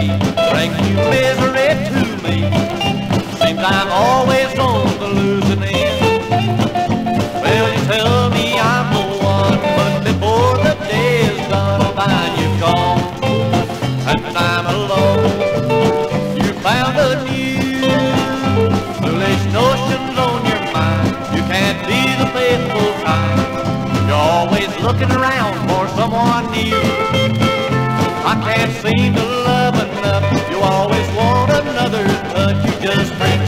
me brings new misery to me. Seems I'm always on the losing end. Well, you tell me I'm the one, but before the day is done, I find you gone. And I'm alone. You found a new foolish notions on your mind. You can't be the faithful kind. You're always looking around for someone new. I can't seem to love but you just make